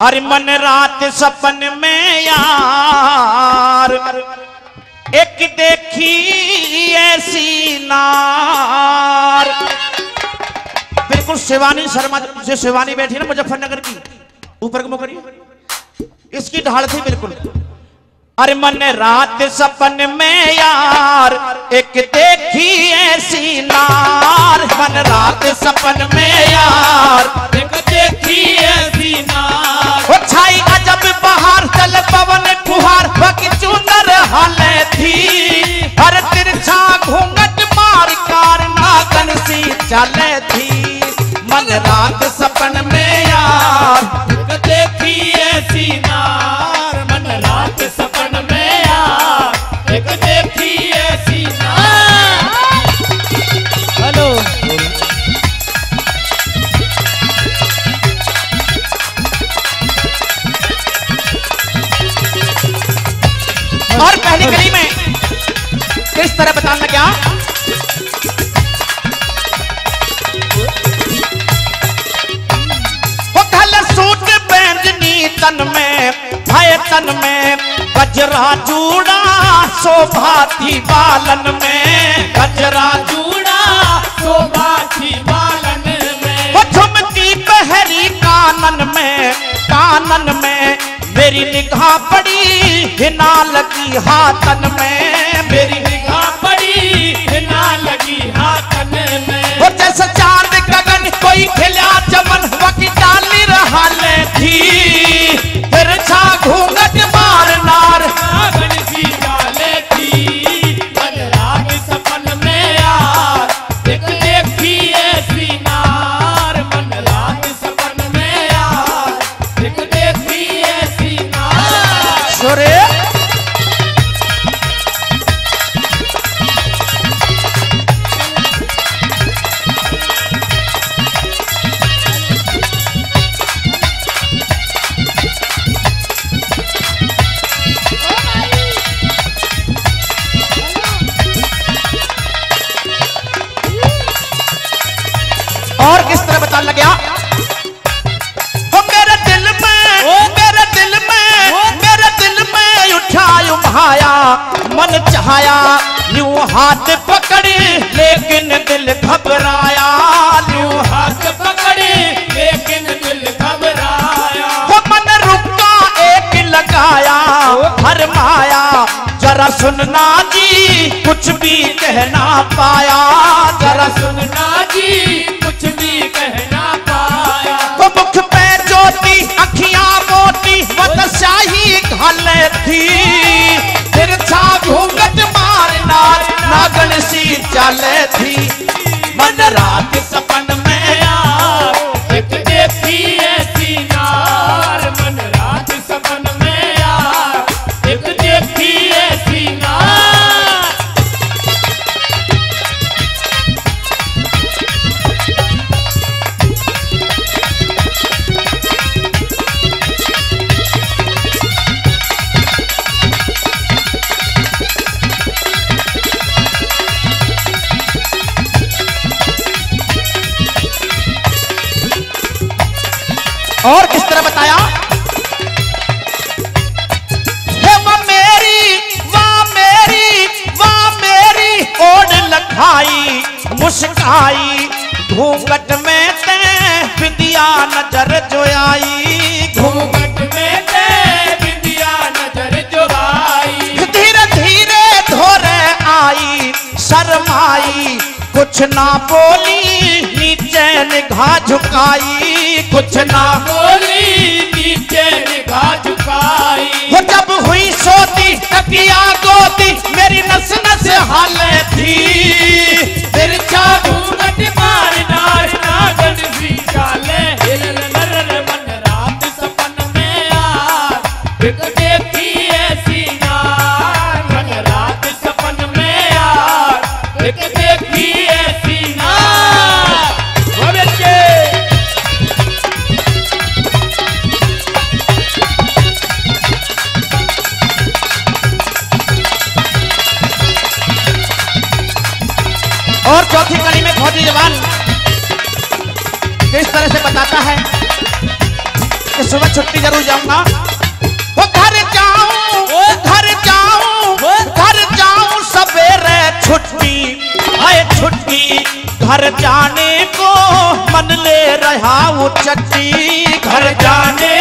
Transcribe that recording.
अरे मन रात सपन में यार। एक देखी ऐसी नार। बिल्कुल शिवानी शर्मा, जो शिवानी बैठी ना मुजफ्फरनगर की, ऊपर को मुँह करिए। इसकी ढाल थी बिल्कुल। अरे मन रात सपन में यार, एक देखी ऐसी नार। मन रात सपन में यार। पवन फुहार बकी चुनर हले थी। हर तिरछा घूंघट मार कार नागन सी चले थी। मन रात पहली में। किस तरह बताने क्या? सूट बैंजनी तन में भय तन में, गजरा चूड़ा शोभा थी बालन में। गजरा चूड़ा शोभा थी बालन में। वो झुमकी पहरी कानन में कानन में मेरी निगाह पड़ी। हिना लगी हाथन में मेरी निगाह पड़ी। ना लगी हाथन में। वो जैसे चाँद गगन कोई खिला चमन वकी डाली रहा ले थी फिर छा घूंघट मार नार। नागन सी डाले थी मन रात सपन में यार एक देखी ऐसी नार मन रात सपन में यार एक देखी ऐसी नार। छोरे और किस तरह बताने लगे हो मेरे दिल में मेरे दिल में मेरे दिल में उठायु भाया मन चाहया यूँ हाथ पकड़ी लेकिन दिल घबराया। यूँ हाथ पकड़े लेकिन दिल घबराया। वो मन रुका एक लगाया हर माया जरा सुनना जी कुछ भी कहना पाया। जरा सुनना जी मुख पे ज्योति, अखियाँ मोटी वत शाही घाले थी। तिरछा घूंघट मार नार, नागन सी चले थी। मन रात और किस तरह बताया? मेरी वाह मेरी वाह मेरी ओढ़ लखाई मुस्काई घूंघट में ते विद्या नज़र जो आई। घूंघट में ते बिंदिया नज़र जो आई। धीरे धीरे धोरे आई शर्माई कुछ ना बोली। नीचे निगाह झुकाई, कुछ ना बोली, नीचे निगाह झुकाई। वो जब हुई सोती, तकिया गोती और चौथी कड़ी में फौजी जवान किस तरह से बताता है कि सुबह छुट्टी ज़रूर जाऊँगा। वो घर जाऊँ घर जाऊँ घर जाऊँ, सवेरे छुट्टी, आए छुट्टी। घर जाने को मन ले रहा वो चट्टी। घर जाने